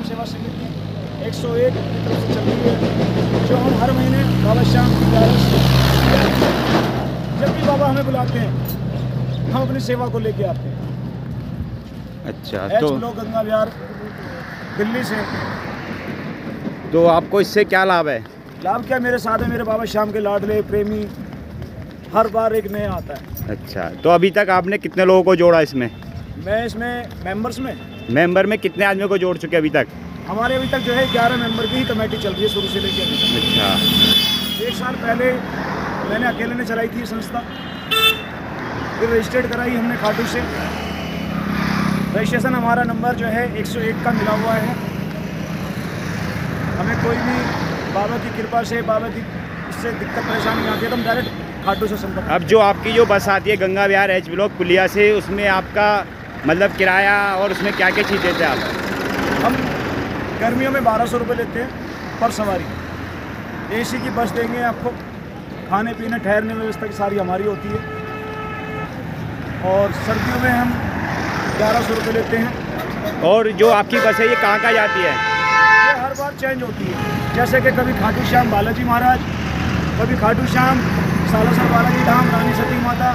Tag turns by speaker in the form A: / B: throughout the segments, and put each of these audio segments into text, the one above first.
A: श्याम सेवा समिति 101 की तरफ़ से चल रही है जो हम हर महीने बाबा श्याम से जब भी बाबा हमें बुलाते हैं हम अपनी सेवा को लेके आते हैं।
B: अच्छा तो
A: ब्लॉक गंगा विहार दिल्ली से।
B: तो आपको इससे क्या लाभ है?
A: लाभ क्या? मेरे साथ है मेरे बाबा श्याम के लाडले प्रेमी हर बार एक नया आता है।
B: अच्छा तो अभी तक आपने कितने लोगों को जोड़ा इसमें?
A: मैं इसमें मेंबर्स में।
B: मेंबर में कितने आदमियों को जोड़ चुके अभी तक?
A: हमारे अभी तक जो है ग्यारह मेंबर की ही कमेटी चल रही है शुरू से लेकर अभी
B: अच्छा।
A: एक साल पहले मैंने अकेले ने चलाई थी संस्था। फिर रजिस्टर्ड कराई हमने खाटू से। रजिस्ट्रेशन हमारा नंबर जो है 101 का मिला हुआ है। हमें कोई भी बाबा की कृपा से बाबा की इससे दिक्कत परेशानी आती है तो हम डायरेक्ट खाटू से संपर्क
B: अब जो आपकी जो बस आती है गंगा विहार एच ब्लॉक पुलिया से उसमें आपका मतलब किराया और उसमें क्या क्या चीज़ देते हैं आप?
A: हम गर्मियों में बारह सौ रुपये लेते हैं पर सवारी। एसी की बस देंगे आपको खाने पीने ठहरने व्यवस्था की सारी हमारी होती है। और सर्दियों में हम ग्यारह सौ रुपये लेते हैं।
B: और जो आपकी बस है ये कहाँ कहाँ जाती है?
A: ये हर बार चेंज होती है। जैसे कि कभी खाटू श्याम बालाजी महाराज कभी खाटू श्याम सालासर बालाजी धाम रानी सती माता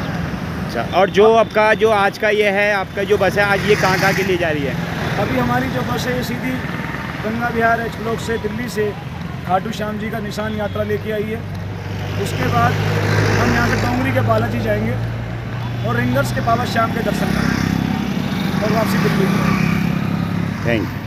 B: अच्छा और जो आपका जो आज का ये है आपका जो बस है आज ये कहाँ कहाँ के लिए जा रही है?
A: अभी हमारी जो बस है ये सीधी गंगा विहार एच ब्लॉक से दिल्ली से खाटू श्याम जी का निशान यात्रा लेके आई है। उसके बाद हम यहाँ से डोंगरी के बालाजी जाएँगे और रिंगर्स के बाबा श्याम के दर्शन करेंगे। और वापसी दिल्ली।
B: Thank you